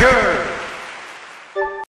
Baker.